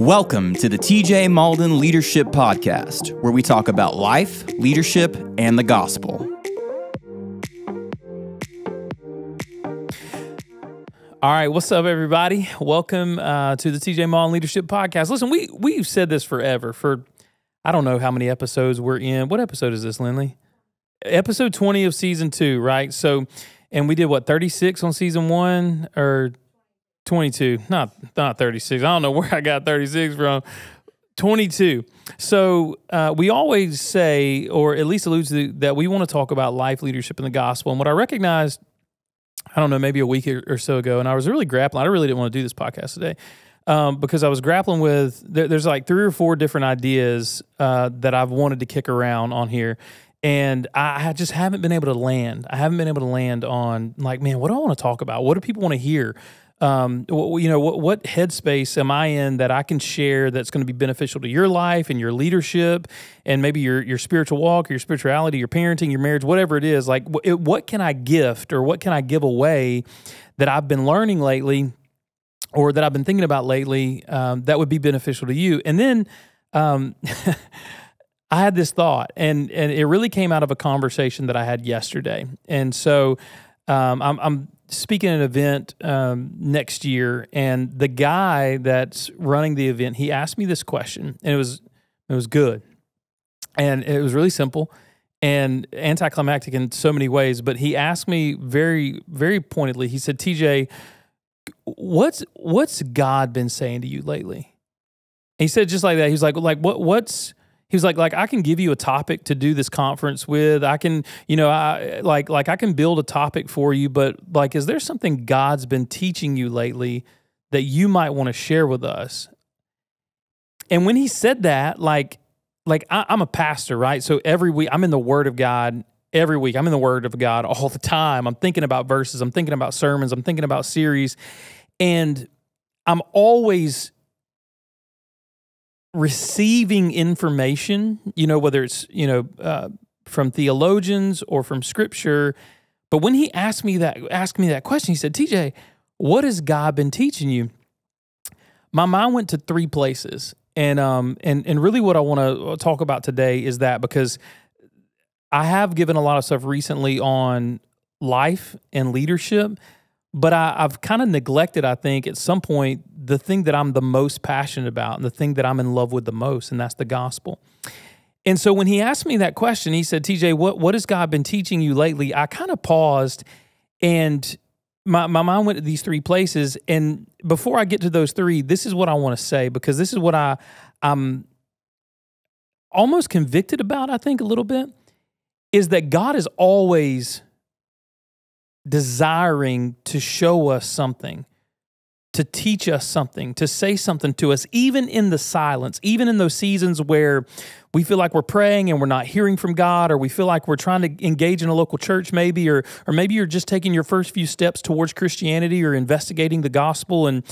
Welcome to the TJ Mauldin Leadership Podcast, where we talk about life, leadership, and the gospel. All right, what's up, everybody? Welcome uh, to the TJ Mauldin Leadership Podcast. Listen, we we've said this forever. For I don't know how many episodes we're in. What episode is this, Lindley? Episode twenty of season two, right? So, and we did what thirty six on season one or 22, not not 36. I don't know where I got 36 from. 22. So uh, we always say, or at least allude to, that we want to talk about life, leadership, and the gospel. And what I recognized, I don't know, maybe a week or so ago, and I was really grappling. I really didn't want to do this podcast today um, because I was grappling with. There, there's like three or four different ideas uh, that I've wanted to kick around on here, and I just haven't been able to land. I haven't been able to land on like, man, what do I want to talk about? What do people want to hear? Um, you know, what, what headspace am I in that I can share that's going to be beneficial to your life and your leadership and maybe your your spiritual walk, your spirituality, your parenting, your marriage, whatever it is. Like, what can I gift or what can I give away that I've been learning lately or that I've been thinking about lately um, that would be beneficial to you? And then um, I had this thought, and and it really came out of a conversation that I had yesterday, and so. Um, I'm, I'm speaking at an event um, next year, and the guy that's running the event, he asked me this question, and it was it was good, and it was really simple and anticlimactic in so many ways. But he asked me very very pointedly. He said, "TJ, what's what's God been saying to you lately?" And he said just like that. He's like, like what what's he was like like i can give you a topic to do this conference with. I can you know i like like i can build a topic for you but like is there something god's been teaching you lately that you might want to share with us? And when he said that like like I, i'm a pastor right? So every week i'm in the word of god every week. I'm in the word of god all the time. I'm thinking about verses. I'm thinking about sermons. I'm thinking about series. And i'm always receiving information, you know, whether it's, you know, uh, from theologians or from scripture. But when he asked me that, asked me that question, he said, TJ, what has God been teaching you? My mind went to three places. And um and and really what I want to talk about today is that because I have given a lot of stuff recently on life and leadership but I, have kind of neglected, I think, at some point, the thing that I'm the most passionate about and the thing that I'm in love with the most, and that's the gospel. And so when he asked me that question, he said, TJ, what, what has God been teaching you lately? I kind of paused and my, my mind went to these three places. And before I get to those three, this is what I want to say because this is what I, I'm almost convicted about, I think, a little bit, is that God is always desiring to show us something, to teach us something, to say something to us, even in the silence, even in those seasons where we feel like we're praying and we're not hearing from God, or we feel like we're trying to engage in a local church, maybe, or or maybe you're just taking your first few steps towards Christianity or investigating the gospel and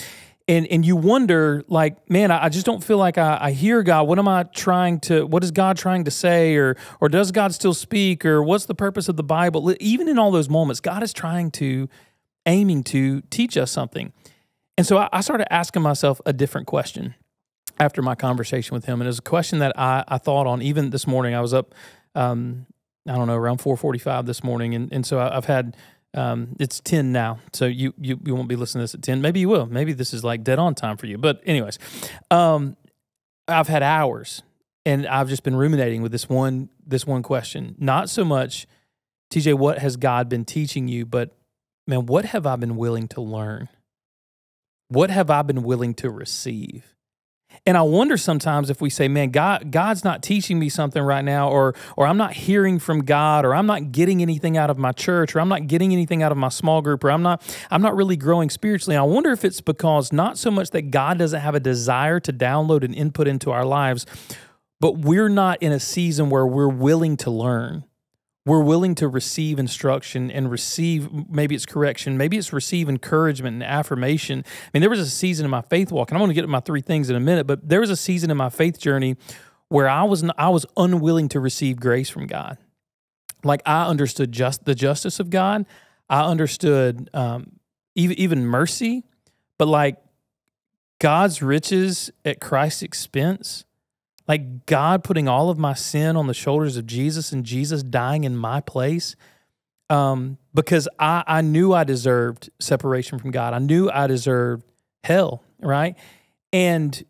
and and you wonder like man i, just don't feel like I, I, hear god. What am i trying to what is god trying to say? Or or does god still speak? Or what's the purpose of the bible? Even in all those moments god is trying to aiming to teach us something and so i, I started asking myself a different question after my conversation with him and it was a question that i, I thought on even this morning i was up um, i don't know around 4.45 this morning and, and so I, i've had um, it's 10 now, so you, you you won't be listening to this at 10. Maybe you will. Maybe this is like dead on time for you. But anyways, um, I've had hours and I've just been ruminating with this one this one question. Not so much, TJ, what has God been teaching you, but man, what have I been willing to learn? What have I been willing to receive? And I wonder sometimes if we say, man, God, God's not teaching me something right now, or or I'm not hearing from God, or I'm not getting anything out of my church, or I'm not getting anything out of my small group, or I'm not I'm not really growing spiritually. I wonder if it's because not so much that God doesn't have a desire to download and input into our lives, but we're not in a season where we're willing to learn we're willing to receive instruction and receive maybe it's correction, maybe it's receive encouragement and affirmation. I mean, there was a season in my faith walk, and I'm going to get to my three things in a minute, but there was a season in my faith journey where I was I was unwilling to receive grace from God. Like I understood just the justice of God, I understood um, even even mercy, but like God's riches at Christ's expense, like God putting all of my sin on the shoulders of Jesus and Jesus dying in my place, um, because I, I knew I deserved separation from God. I knew I deserved hell, right? And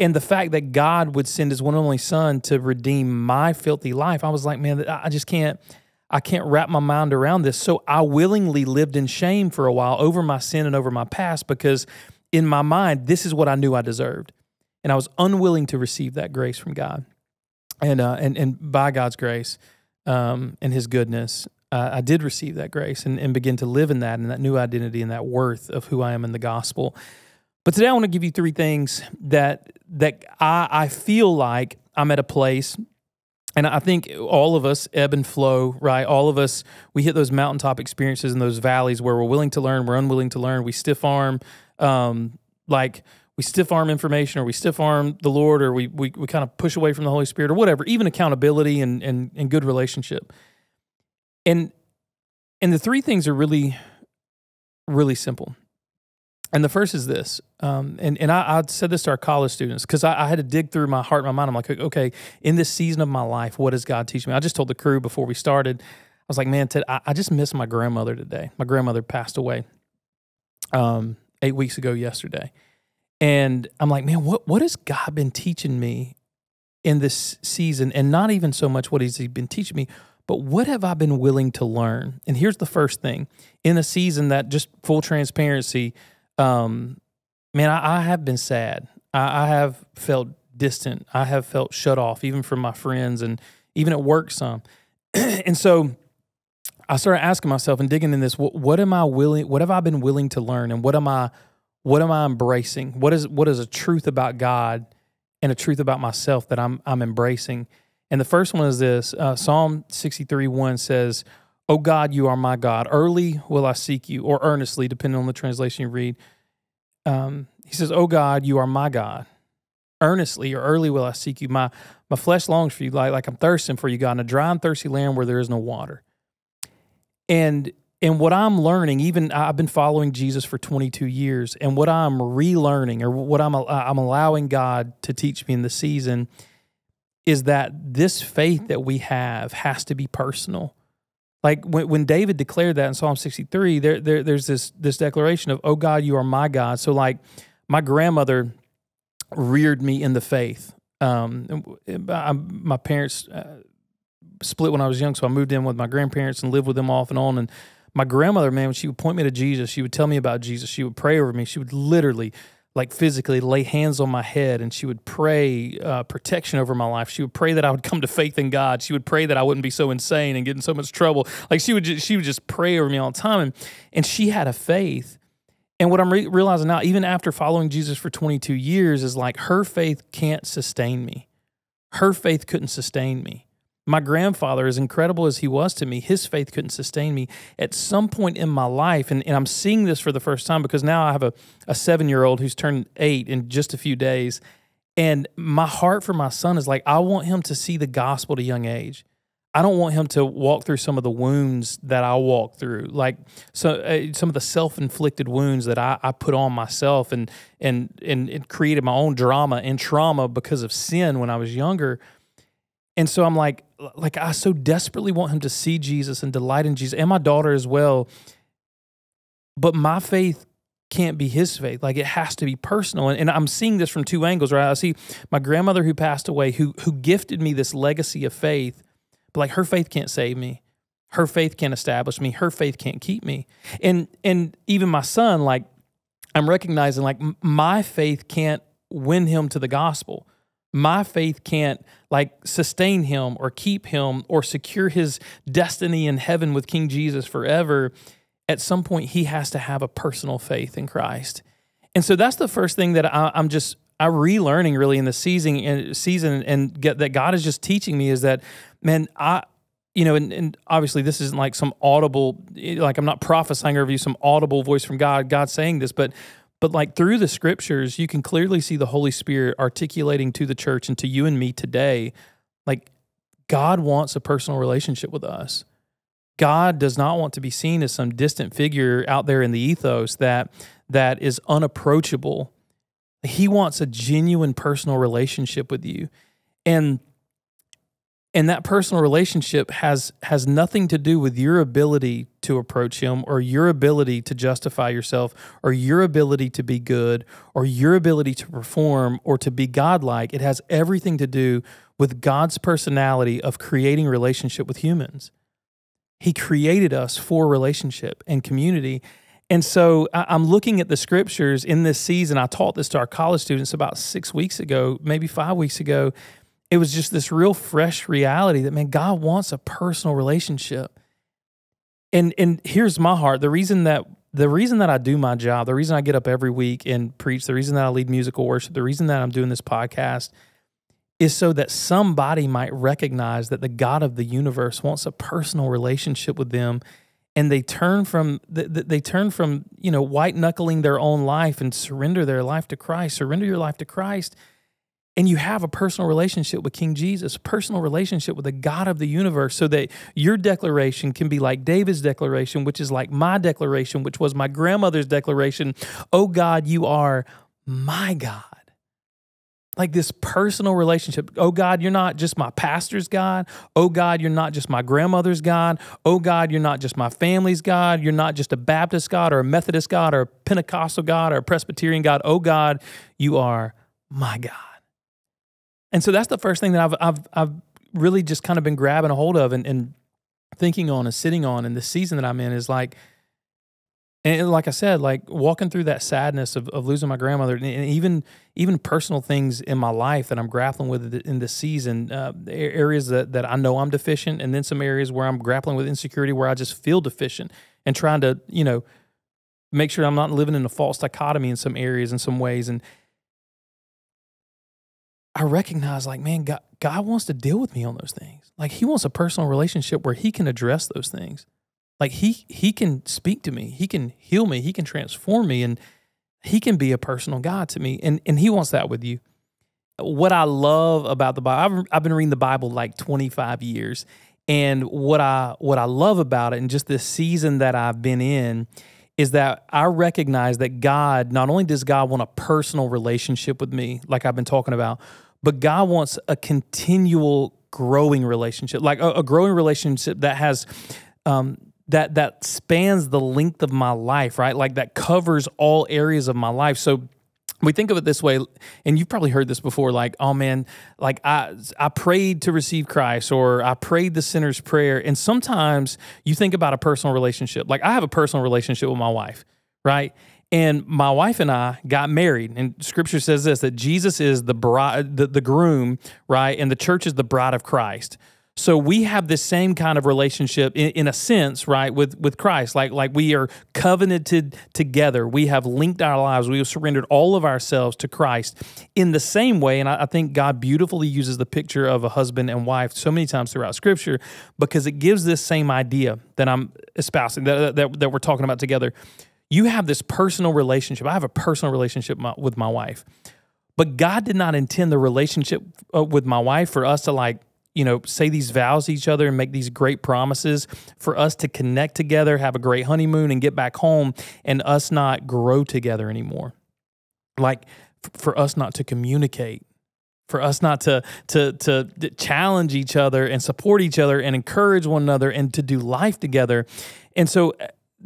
and the fact that God would send his one and only son to redeem my filthy life, I was like, man, I just can't I can't wrap my mind around this. So I willingly lived in shame for a while over my sin and over my past because in my mind, this is what I knew I deserved. And I was unwilling to receive that grace from God. And, uh, and, and by God's grace um, and his goodness, uh, I did receive that grace and, and begin to live in that and that new identity and that worth of who I am in the gospel. But today I want to give you three things that that I, I feel like I'm at a place and I think all of us ebb and flow, right? All of us, we hit those mountaintop experiences in those valleys where we're willing to learn, we're unwilling to learn, we stiff arm, um, like we stiff arm information or we stiff arm the Lord or we, we, we kind of push away from the Holy Spirit or whatever, even accountability and, and, and good relationship. And, and the three things are really, really simple. And the first is this, um, and and I, I, said this to our college students because I, I, had to dig through my heart and my mind. I'm like, okay, in this season of my life, what does God teach me? I just told the crew before we started, I was like, man, Ted, I, I just miss my grandmother today. My grandmother passed away um, eight weeks ago yesterday, and I'm like, man, what what has God been teaching me in this season? And not even so much what has He been teaching me, but what have I been willing to learn? And here's the first thing: in a season that just full transparency um, man, I, I have been sad. I, I, have felt distant. I have felt shut off, even from my friends and even at work some. and so I started asking myself and digging in this: what, what am I willing? What have I been willing to learn? And what am I? What am I embracing? What is what is a truth about God and a truth about myself that I'm I'm embracing? And the first one is this: uh, Psalm sixty three one says O God, you are my God. Early will I seek you, or earnestly, depending on the translation you read. Um, he says, O God, you are my God. Earnestly or early will I seek you. My my flesh longs for you, like, like I'm thirsting for you, God, in a dry and thirsty land where there is no water. And and what I'm learning, even I've been following Jesus for 22 years, and what I'm relearning, or what I'm I'm allowing God to teach me in the season, is that this faith that we have has to be personal like when, when David declared that in Psalm 63, there, there there's this this declaration of, "Oh God, you are my God." So like my grandmother reared me in the faith. Um, I, my parents uh, split when I was young, so I moved in with my grandparents and lived with them off and on. And my grandmother, man, when she would point me to Jesus, she would tell me about Jesus. She would pray over me. She would literally like physically lay hands on my head and she would pray uh, protection over my life. She would pray that I would come to faith in God. She would pray that I wouldn't be so insane and get in so much trouble. Like she would, just, she would just pray over me all the time. And, and she had a faith. And what I'm re- realizing now, even after following Jesus for 22 years, is like her faith can't sustain me. Her faith couldn't sustain me. My grandfather, as incredible as he was to me, his faith couldn't sustain me. At some point in my life, and, and I'm seeing this for the first time because now I have a, a seven year old who's turned eight in just a few days. And my heart for my son is like, I want him to see the gospel at a young age. I don't want him to walk through some of the wounds that I walk through, like so, uh, some of the self-inflicted wounds that I, I put on myself, and, and and and created my own drama and trauma because of sin when I was younger. And so I'm like, like I so desperately want him to see Jesus and delight in Jesus and my daughter as well. But my faith can't be his faith. Like it has to be personal. And, and, I'm seeing this from two angles, right? I see my grandmother who passed away, who who gifted me this legacy of faith, but like her faith can't save me. Her faith can't establish me. Her faith can't keep me. And and even my son, like I'm recognizing like my faith can't win him to the gospel my faith can't like sustain him or keep him or secure his destiny in heaven with King Jesus forever, at some point he has to have a personal faith in Christ. And so that's the first thing that I, am just I relearning really in the season and season and get that God is just teaching me is that man I you know and, and obviously this isn't like some audible like I'm not prophesying over you some audible voice from God God saying this but but like through the scriptures, you can clearly see the Holy Spirit articulating to the church and to you and me today, like God wants a personal relationship with us. God does not want to be seen as some distant figure out there in the ethos that that is unapproachable. He wants a genuine personal relationship with you. And and that personal relationship has has nothing to do with your ability to approach him or your ability to justify yourself or your ability to be good or your ability to perform or to be godlike. It has everything to do with God's personality of creating relationship with humans. He created us for relationship and community. And so I'm looking at the scriptures in this season. I taught this to our college students about six weeks ago, maybe five weeks ago it was just this real fresh reality that man god wants a personal relationship. And and here's my heart. The reason that the reason that i do my job the reason i get up every week and preach the reason that i lead musical worship the reason that i'm doing this podcast is so that somebody might recognize that the god of the universe wants a personal relationship with them. And they turn from they turn from you know white knuckling their own life and surrender their life to christ surrender your life to christ and you have a personal relationship with King Jesus, personal relationship with the God of the universe, so that your declaration can be like David's declaration, which is like my declaration, which was my grandmother's declaration. Oh God, you are my God. Like this personal relationship. Oh God, you're not just my pastor's God. Oh God, you're not just my grandmother's God. Oh God, you're not just my family's God. You're not just a Baptist God or a Methodist God or a Pentecostal God or a Presbyterian God. Oh God, you are my God. And so that's the first thing that I've I've I've really just kind of been grabbing a hold of and, and thinking on and sitting on in the season that I'm in is like and like I said, like walking through that sadness of, of losing my grandmother, and even even personal things in my life that I'm grappling with in this season, uh, areas that, that I know I'm deficient, and then some areas where I'm grappling with insecurity, where I just feel deficient, and trying to you know make sure I'm not living in a false dichotomy in some areas in some ways, and I recognize like, man, God, God wants to deal with me on those things. Like he wants a personal relationship where he can address those things. Like he he can speak to me, he can heal me, he can transform me, and he can be a personal God to me. And and he wants that with you. What I love about the Bible, I've, I've been reading the Bible like 25 years. And what I what I love about it and just this season that I've been in is that I recognize that God, not only does God want a personal relationship with me, like I've been talking about, but God wants a continual growing relationship, like a, a growing relationship that has um, that that spans the length of my life, right? Like that covers all areas of my life. So we think of it this way and you've probably heard this before like oh man like i i prayed to receive christ or i prayed the sinner's prayer and sometimes you think about a personal relationship like i have a personal relationship with my wife right and my wife and I got married, and Scripture says this: that Jesus is the bride, the, the groom, right, and the church is the bride of Christ. So we have this same kind of relationship in, in, a sense, right, with with Christ. Like like we are covenanted together. We have linked our lives. We have surrendered all of ourselves to Christ in the same way. And I, I think God beautifully uses the picture of a husband and wife so many times throughout Scripture because it gives this same idea that I'm espousing that, that, that we're talking about together you have this personal relationship. I have a personal relationship with my wife. But God did not intend the relationship uh, with my wife for us to like, you know, say these vows to each other and make these great promises, for us to connect together, have a great honeymoon, and get back home, and us not grow together anymore. Like for us not to communicate, for us not to to to challenge each other and support each other and encourage one another and to do life together. And so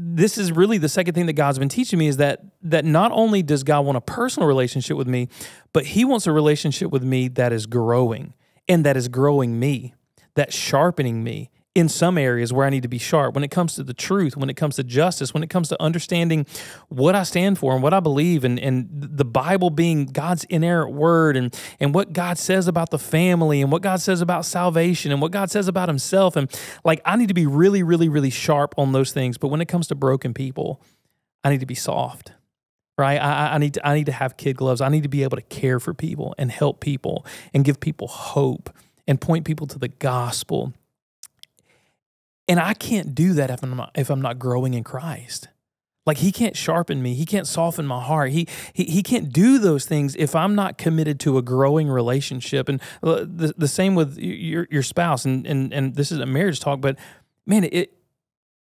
this is really the second thing that God's been teaching me is that that not only does God want a personal relationship with me, but he wants a relationship with me that is growing and that is growing me, that's sharpening me in some areas where I need to be sharp when it comes to the truth, when it comes to justice, when it comes to understanding what I stand for and what I believe, and, and the Bible being God's inerrant word, and, and what God says about the family, and what God says about salvation, and what God says about Himself. And like, I need to be really, really, really sharp on those things. But when it comes to broken people, I need to be soft right? I, I, need to I need to have kid gloves. I need to be able to care for people and help people and give people hope and point people to the gospel and I can't do that if I'm not if I'm not growing in Christ. Like he can't sharpen me, he can't soften my heart. He he he can't do those things if I'm not committed to a growing relationship. And uh, the the same with your your spouse. And and and this is a marriage talk, but man, it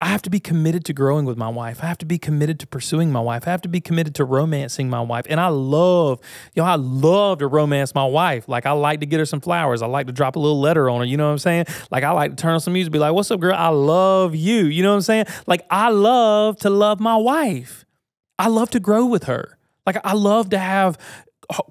I have to be committed to growing with my wife. I have to be committed to pursuing my wife. I have to be committed to romancing my wife. And I love, you know, I love to romance my wife. Like I like to get her some flowers. I like to drop a little letter on her. You know what I'm saying? Like I like to turn on some music, be like, "What's up, girl? I love you." You know what I'm saying? Like I love to love my wife. I love to grow with her. Like I love to have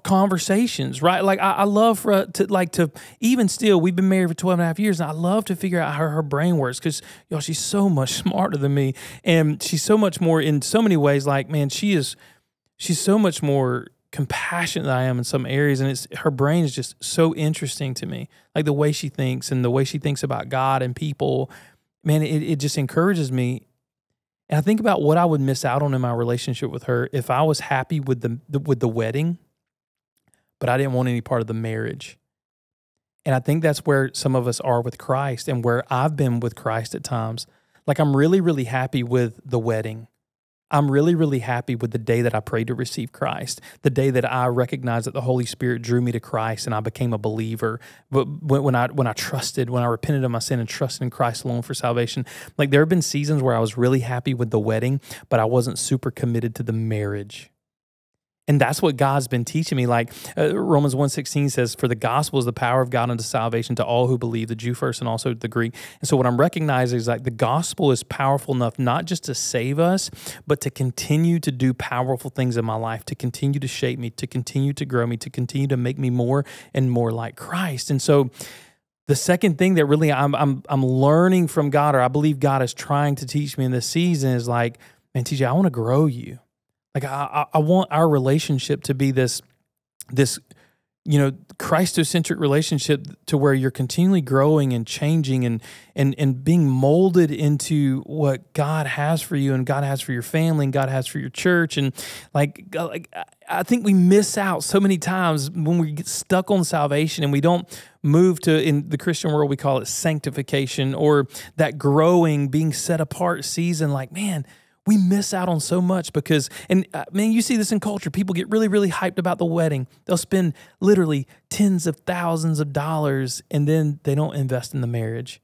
conversations, right? Like I, I love for uh, to like to even still, we've been married for 12 and a half years and I love to figure out how her brain works because y'all, she's so much smarter than me. And she's so much more in so many ways, like, man, she is she's so much more compassionate than I am in some areas. And it's her brain is just so interesting to me. Like the way she thinks and the way she thinks about God and people. Man, it, it just encourages me and I think about what I would miss out on in my relationship with her if I was happy with the, the with the wedding but I didn't want any part of the marriage. And I think that's where some of us are with Christ and where I've been with Christ at times. Like I'm really, really happy with the wedding. I'm really, really happy with the day that I prayed to receive Christ, the day that I recognized that the Holy Spirit drew me to Christ and I became a believer. But when I when I trusted, when I repented of my sin and trusted in Christ alone for salvation, like there have been seasons where I was really happy with the wedding, but I wasn't super committed to the marriage. And that's what God's been teaching me. Like uh, Romans 1.16 says, for the gospel is the power of God unto salvation to all who believe, the Jew first and also the Greek. And so what I'm recognizing is like the gospel is powerful enough not just to save us, but to continue to do powerful things in my life, to continue to shape me, to continue to grow me, to continue to make me more and more like Christ. And so the second thing that really I'm I'm I'm learning from God, or I believe God is trying to teach me in this season is like, man, TJ, I want to grow you. Like I, I want our relationship to be this, this, you know, Christocentric relationship to where you're continually growing and changing and and and being molded into what God has for you and God has for your family and God has for your church. And like like I think we miss out so many times when we get stuck on salvation and we don't move to in the Christian world we call it sanctification or that growing being set apart season. Like man we miss out on so much because, and uh, man, you see this in culture. People get really, really hyped about the wedding. They'll spend literally tens of thousands of dollars and then they don't invest in the marriage.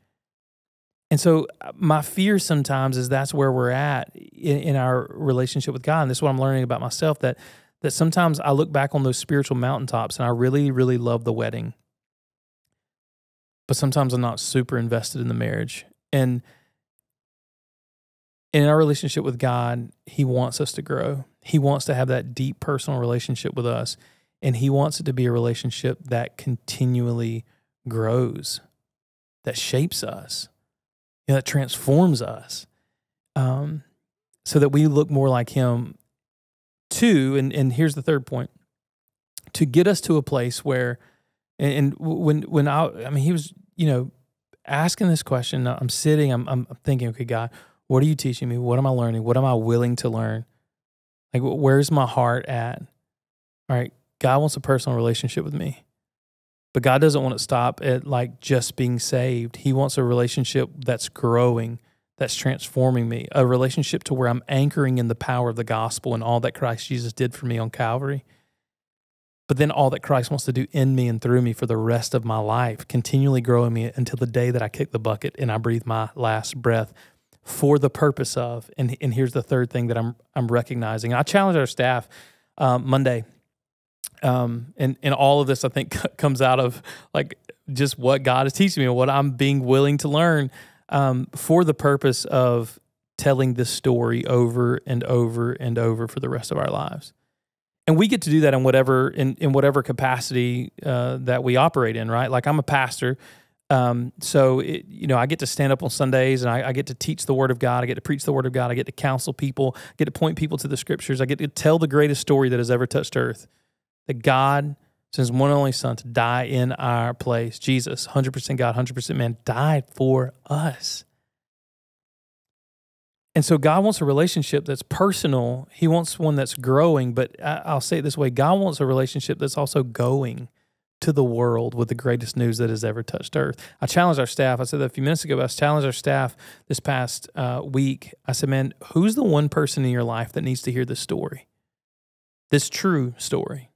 And so, uh, my fear sometimes is that's where we're at in, in our relationship with God. And this is what I'm learning about myself that that sometimes I look back on those spiritual mountaintops and I really, really love the wedding. But sometimes I'm not super invested in the marriage. And in our relationship with God, He wants us to grow. He wants to have that deep personal relationship with us. And He wants it to be a relationship that continually grows, that shapes us, you know, that transforms us, um, so that we look more like Him. Two, and, and here's the third point to get us to a place where, and, and when, when I, I mean, He was, you know, asking this question, I'm sitting, I'm, I'm thinking, okay, God, what are you teaching me? What am I learning? What am I willing to learn? Like, where's my heart at? All right, God wants a personal relationship with me. But God doesn't want to stop at like just being saved. He wants a relationship that's growing, that's transforming me, a relationship to where I'm anchoring in the power of the gospel and all that Christ Jesus did for me on Calvary. But then all that Christ wants to do in me and through me for the rest of my life, continually growing me until the day that I kick the bucket and I breathe my last breath for the purpose of. And, and here's the third thing that I'm I'm recognizing. I challenge our staff um, Monday. Um, and and all of this I think comes out of like just what God is teaching me and what I'm being willing to learn um, for the purpose of telling this story over and over and over for the rest of our lives. And we get to do that in whatever in, in whatever capacity uh, that we operate in, right? Like I'm a pastor, um, so, it, you know, I get to stand up on Sundays and I, I, get to teach the Word of God. I get to preach the Word of God. I get to counsel people. I get to point people to the Scriptures. I get to tell the greatest story that has ever touched earth that God sends one and only Son to die in our place. Jesus, 100% God, 100% man, died for us. And so God wants a relationship that's personal. He wants one that's growing, but I'll say it this way God wants a relationship that's also going to the world with the greatest news that has ever touched earth. I challenged our staff. I said that a few minutes ago, I challenged our staff this past uh, week. I said, man, who's the one person in your life that needs to hear this story? This true story.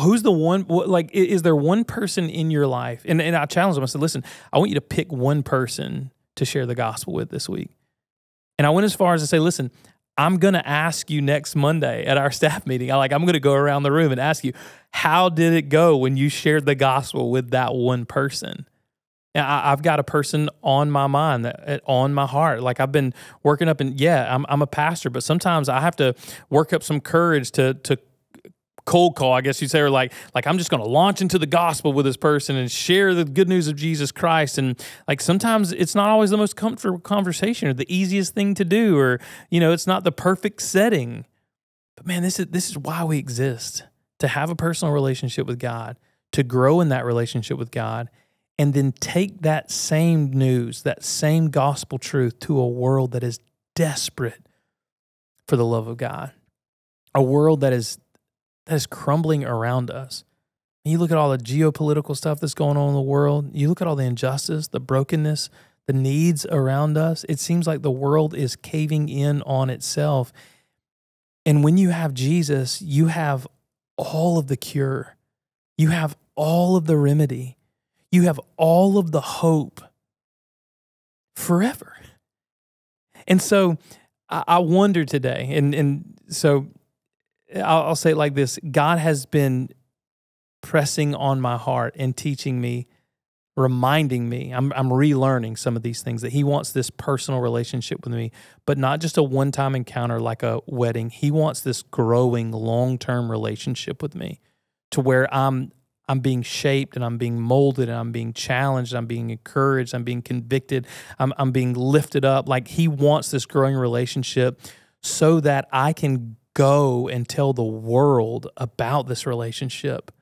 Who's the one, what, like, is there one person in your life? And, and I challenged them. I said, listen, I want you to pick one person to share the gospel with this week. And I went as far as to say, listen, I'm going to ask you next Monday at our staff meeting. I like I'm going to go around the room and ask you, how did it go when you shared the gospel with that one person? I, have got a person on my mind, that, eh, on my heart. Like I've been working up, and yeah, I'm, I'm a pastor, but sometimes I have to work up some courage to to cold call, I guess you'd say, or like, like I'm just going to launch into the gospel with this person and share the good news of Jesus Christ. And like sometimes it's not always the most comfortable conversation or the easiest thing to do, or you know, it's not the perfect setting. But man, this is this is why we exist to have a personal relationship with God, to grow in that relationship with God, and then take that same news, that same gospel truth to a world that is desperate for the love of God. A world that is that is crumbling around us. You look at all the geopolitical stuff that's going on in the world, you look at all the injustice, the brokenness, the needs around us. It seems like the world is caving in on itself. And when you have Jesus, you have all of the cure, you have all of the remedy, you have all of the hope forever. And so I wonder today, and, and so I'll, I'll say it like this. God has been pressing on my heart and teaching me, reminding me, I'm, I'm relearning some of these things that He wants this personal relationship with me, but not just a one time encounter like a wedding. He wants this growing, long term relationship with me to where I'm. I'm being shaped and I'm being molded and I'm being challenged. I'm being encouraged. I'm being convicted. I'm, I'm being lifted up. Like he wants this growing relationship so that I can go and tell the world about this relationship.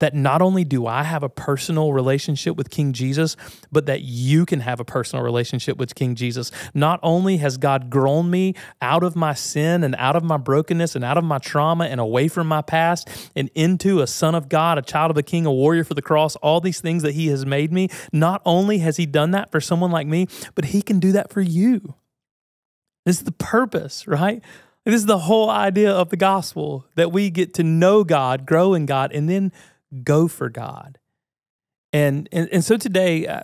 That not only do I have a personal relationship with King Jesus, but that you can have a personal relationship with King Jesus. Not only has God grown me out of my sin and out of my brokenness and out of my trauma and away from my past and into a son of God, a child of the King, a warrior for the cross, all these things that He has made me, not only has He done that for someone like me, but He can do that for you. This is the purpose, right? This is the whole idea of the gospel that we get to know God, grow in God, and then go for God. And and, and so today, uh,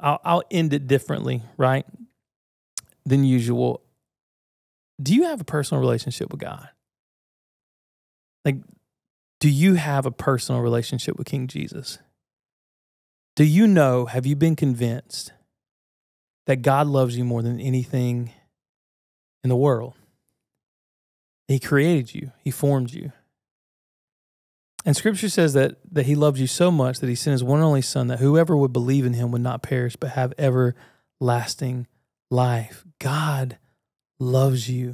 I'll, I'll end it differently, right, than usual. Do you have a personal relationship with God? Like, do you have a personal relationship with King Jesus? Do you know, have you been convinced that God loves you more than anything in the world? He created you, He formed you. And scripture says that, that He loved you so much that He sent His one and only Son, that whoever would believe in Him would not perish, but have everlasting life. God loves you.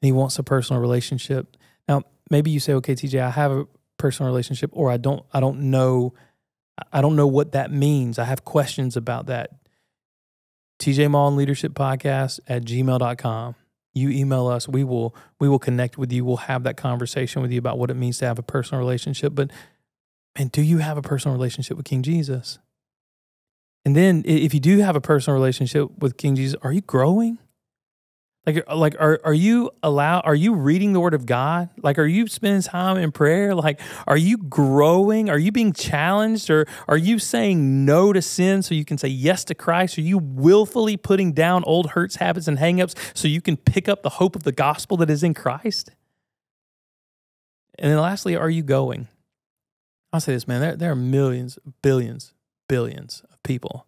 And he wants a personal relationship. Now, maybe you say, okay, TJ, I have a personal relationship, or I don't, I don't know, I don't know what that means. I have questions about that. TJ Mauldin Leadership Podcast at gmail.com you email us we will we will connect with you. We'll have that conversation with you about what it means to have a personal relationship. But and do you have a personal relationship with king jesus? And then if you do have a personal relationship with king jesus are you growing like, like are, are you allow are you reading the word of God? Like, are you spending time in prayer? Like, are you growing? Are you being challenged? Or are you saying no to sin so you can say yes to Christ? Are you willfully putting down old hurts, habits, and hangups so you can pick up the hope of the gospel that is in Christ? And then lastly, are you going? I'll say this, man, there, there are millions, billions, billions of people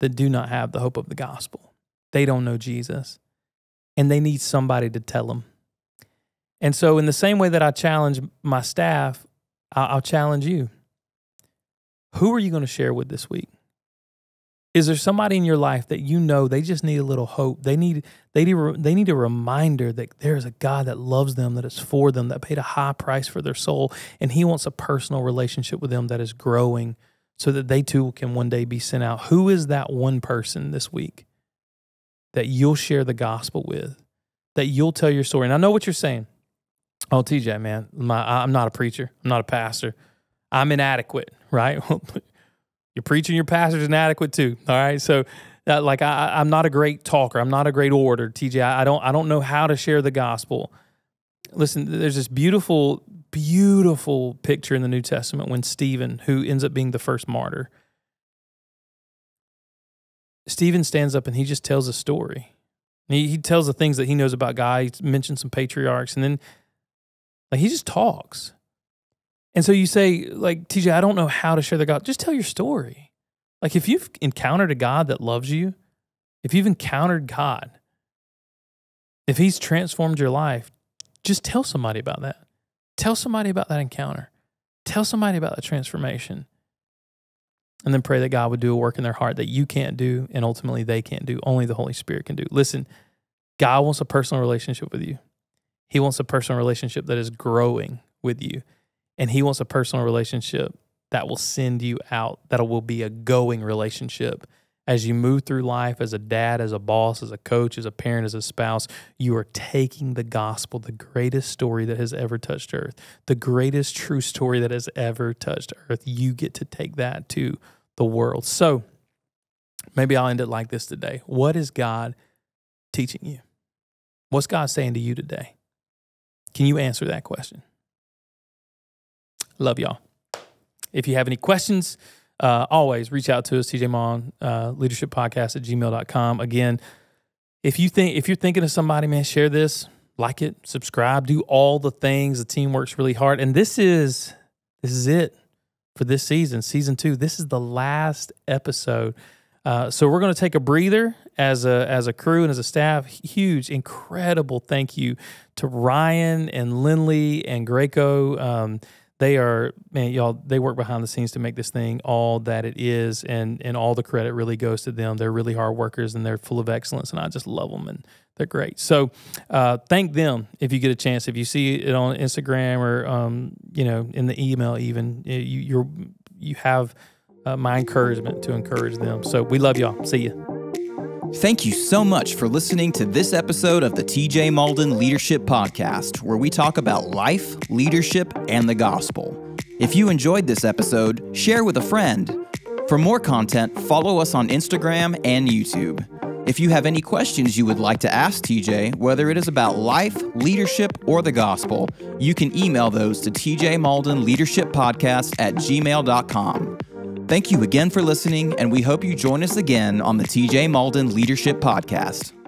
that do not have the hope of the gospel. They don't know Jesus and they need somebody to tell them. And so, in the same way that I challenge my staff, I'll challenge you. Who are you going to share with this week? Is there somebody in your life that you know they just need a little hope? They need they need they need a reminder that there's a God that loves them, that is for them, that paid a high price for their soul, and He wants a personal relationship with them that is growing, so that they too can one day be sent out. Who is that one person this week? That you'll share the gospel with, that you'll tell your story. And I know what you're saying. Oh, TJ, man, my, I'm not a preacher. I'm not a pastor. I'm inadequate, right? your preacher and your pastor's inadequate too. All right. So, uh, like, I, I'm not a great talker. I'm not a great orator, TJ. I, I don't, I don't know how to share the gospel. Listen, there's this beautiful, beautiful picture in the New Testament when Stephen, who ends up being the first martyr, Stephen stands up and he just tells a story. He, he tells the things that he knows about God. He mentions some patriarchs, and then like he just talks. And so you say, like, TJ, I don't know how to share the God. Just tell your story. Like, if you've encountered a God that loves you, if you've encountered God, if He's transformed your life, just tell somebody about that. Tell somebody about that encounter. Tell somebody about the transformation. And then pray that God would do a work in their heart that you can't do and ultimately they can't do. Only the Holy Spirit can do. Listen, God wants a personal relationship with you. He wants a personal relationship that is growing with you. And He wants a personal relationship that will send you out, that will be a going relationship. As you move through life as a dad, as a boss, as a coach, as a parent, as a spouse, you are taking the gospel, the greatest story that has ever touched earth, the greatest true story that has ever touched earth. You get to take that to the world. So maybe I'll end it like this today. What is God teaching you? What's God saying to you today? Can you answer that question? Love y'all. If you have any questions, uh, always reach out to us, TJ Mon, uh, leadership podcast at gmail.com. Again, if you think if you're thinking of somebody, man, share this, like it, subscribe, do all the things. The team works really hard. And this is this is it for this season, season two. This is the last episode. Uh, so we're going to take a breather as a as a crew and as a staff. Huge, incredible thank you to Ryan and Lindley and Greco. Um, they are man y'all they work behind the scenes to make this thing all that it is and and all the credit really goes to them. They're really hard workers and they're full of excellence and i just love them and they're great. So uh, thank them if you get a chance. If you see it on instagram or um, you know in the email even you you're you have uh, my encouragement to encourage them. So we love y'all. See you Thank you so much for listening to this episode of the TJ Mauldin Leadership Podcast, where we talk about life, leadership, and the gospel. If you enjoyed this episode, share with a friend. For more content, follow us on Instagram and YouTube. If you have any questions you would like to ask TJ, whether it is about life, leadership, or the gospel, you can email those to TJ Mauldin Leadership Podcast at gmail.com. Thank you again for listening, and we hope you join us again on the TJ Mauldin Leadership Podcast.